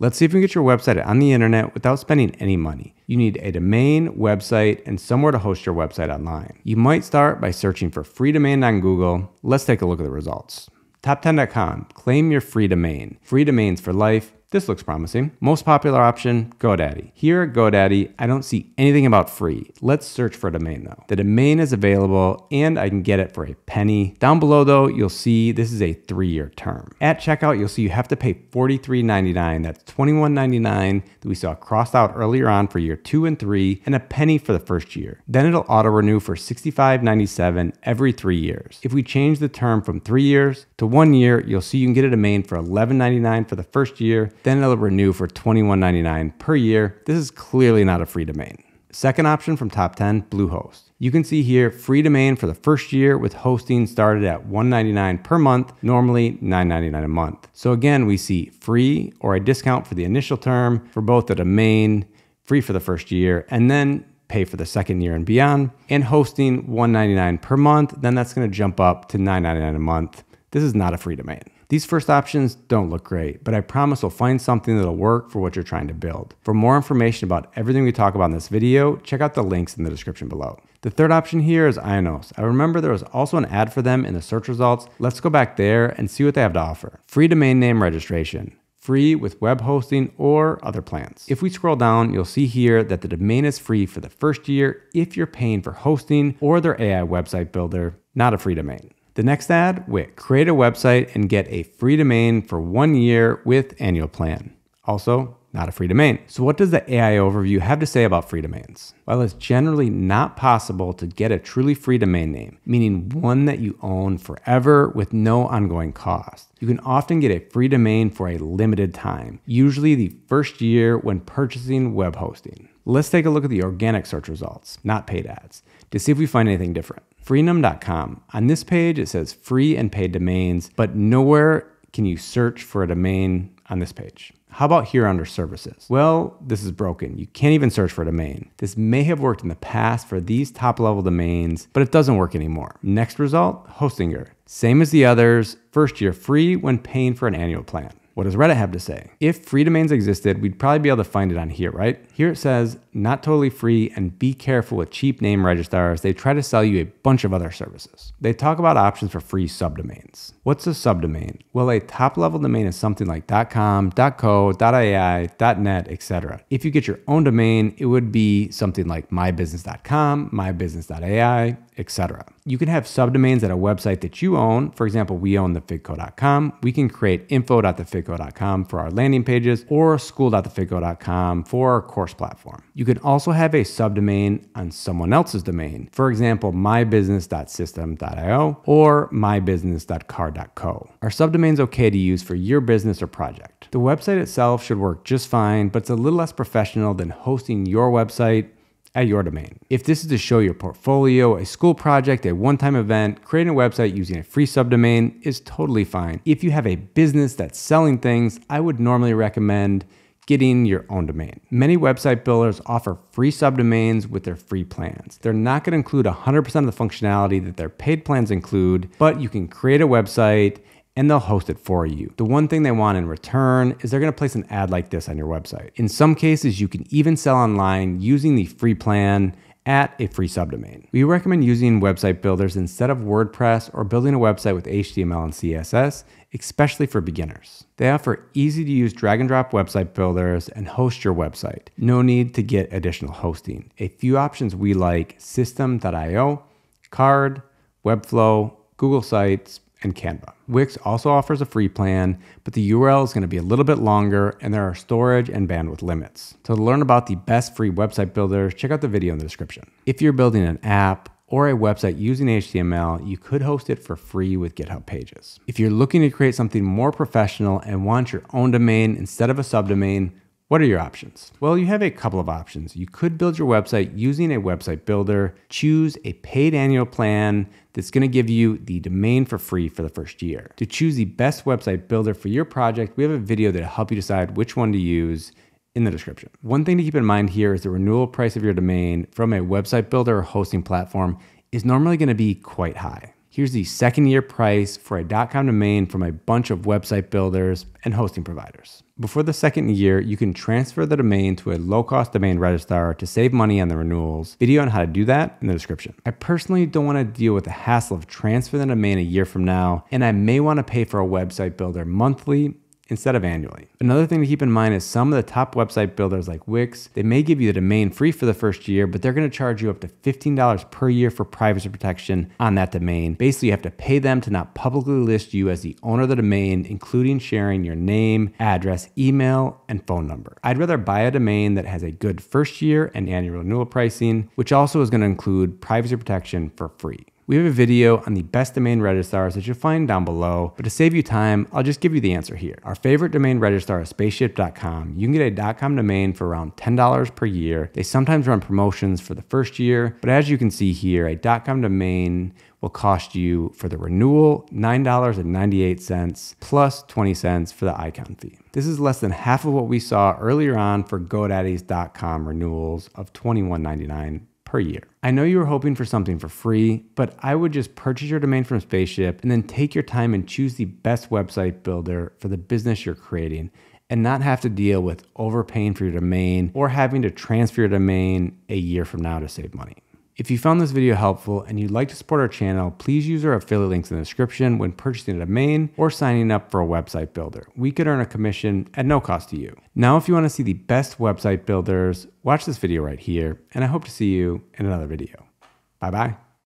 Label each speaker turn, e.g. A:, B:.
A: Let's see if we can get your website on the internet without spending any money. You need a domain, website, and somewhere to host your website online. You might start by searching for free domain on Google. Let's take a look at the results. Top10.com, claim your free domain. Free domains for life. This looks promising. Most popular option, GoDaddy. Here at GoDaddy, I don't see anything about free. Let's search for a domain though. The domain is available and I can get it for a penny. Down below though, you'll see this is a three-year term. At checkout, you'll see you have to pay $43.99. That's $21.99 that we saw crossed out earlier on for year two and three, and a penny for the first year. Then it'll auto renew for $65.97 every three years. If we change the term from three years to one year, you'll see you can get a domain for $11.99 for the first year then it'll renew for $21.99 per year. This is clearly not a free domain. Second option from top 10, Bluehost. You can see here free domain for the first year with hosting started at $1.99 per month, normally $9.99 a month. So again, we see free or a discount for the initial term for both the domain, free for the first year, and then pay for the second year and beyond, and hosting $1.99 per month, then that's gonna jump up to $9.99 a month. This is not a free domain. These first options don't look great, but I promise we'll find something that'll work for what you're trying to build. For more information about everything we talk about in this video, check out the links in the description below. The third option here is Ionos. I remember there was also an ad for them in the search results. Let's go back there and see what they have to offer. Free domain name registration free with web hosting or other plans. If we scroll down, you'll see here that the domain is free for the first year if you're paying for hosting or their AI website builder, not a free domain. The next ad, Wix. Create a website and get a free domain for one year with annual plan. Also, not a free domain. So what does the AI overview have to say about free domains? While it's generally not possible to get a truly free domain name, meaning one that you own forever with no ongoing cost, you can often get a free domain for a limited time, usually the first year when purchasing web hosting. Let's take a look at the organic search results, not paid ads, to see if we find anything different freenom.com. On this page, it says free and paid domains, but nowhere can you search for a domain on this page. How about here under services? Well, this is broken. You can't even search for a domain. This may have worked in the past for these top level domains, but it doesn't work anymore. Next result, Hostinger. Same as the others, first year free when paying for an annual plan. What does Reddit have to say? If free domains existed, we'd probably be able to find it on here, right? Here it says, not totally free and be careful with cheap name registrars. They try to sell you a bunch of other services. They talk about options for free subdomains. What's a subdomain? Well, a top level domain is something like .com, .co, .ai, .net, etc. If you get your own domain, it would be something like mybusiness.com, mybusiness.ai, etc. You can have subdomains at a website that you own. For example, we own thefigco.com. We can create info.thefigco.com for our landing pages or school.thefigco.com for our course platform. You can also have a subdomain on someone else's domain. For example, mybusiness.systeme.io or mybusiness.carrd.co. Are subdomains okay to use for your business or project? The website itself should work just fine, but it's a little less professional than hosting your website at your domain. If this is to show your portfolio, a school project, a one time event, creating a website using a free subdomain is totally fine. If you have a business that's selling things, I would normally recommend getting your own domain. Many website builders offer free subdomains with their free plans. They're not going to include 100% of the functionality that their paid plans include, but you can create a website and they'll host it for you. The one thing they want in return is they're gonna place an ad like this on your website. In some cases, you can even sell online using the free plan at a free subdomain. We recommend using website builders instead of WordPress or building a website with HTML and CSS, especially for beginners. They offer easy to use drag and drop website builders and host your website. No need to get additional hosting. A few options we like systeme.io, Carrd, Webflow, Google Sites, and Canva. Wix also offers a free plan, but the URL is going to be a little bit longer and there are storage and bandwidth limits. To learn about the best free website builders, check out the video in the description. If you're building an app, or a website using HTML, you could host it for free with GitHub Pages. If you're looking to create something more professional and want your own domain instead of a subdomain, what are your options? Well, you have a couple of options. You could build your website using a website builder, choose a paid annual plan that's going to give you the domain for free for the first year. To choose the best website builder for your project, we have a video that'll help you decide which one to use in the description. One thing to keep in mind here is the renewal price of your domain from a website builder or hosting platform is normally going to be quite high. Here's the second year price for a .com domain from a bunch of website builders and hosting providers. Before the second year, you can transfer the domain to a low-cost domain registrar to save money on the renewals. Video on how to do that in the description. I personally don't want to deal with the hassle of transferring the domain a year from now, and I may want to pay for a website builder monthly instead of annually. Another thing to keep in mind is some of the top website builders like Wix, they may give you the domain free for the first year, but they're gonna charge you up to $15 per year for privacy protection on that domain. Basically, you have to pay them to not publicly list you as the owner of the domain, including sharing your name, address, email, and phone number. I'd rather buy a domain that has a good first year and annual renewal pricing, which also is gonna include privacy protection for free. We have a video on the best domain registrars that you'll find down below, but to save you time, I'll just give you the answer here. Our favorite domain registrar is spaceship.com. You can get a .com domain for around $10 per year. They sometimes run promotions for the first year, but as you can see here, a .com domain will cost you for the renewal $9.98 plus 20 cents for the ICANN fee. This is less than half of what we saw earlier on for GoDaddy's .com renewals of $21.99 per year. I know you were hoping for something for free, but I would just purchase your domain from Spaceship and then take your time and choose the best website builder for the business you're creating and not have to deal with overpaying for your domain or having to transfer your domain a year from now to save money. If you found this video helpful and you'd like to support our channel, please use our affiliate links in the description when purchasing a domain or signing up for a website builder. We could earn a commission at no cost to you. Now, if you want to see the best website builders, watch this video right here, and I hope to see you in another video. Bye bye.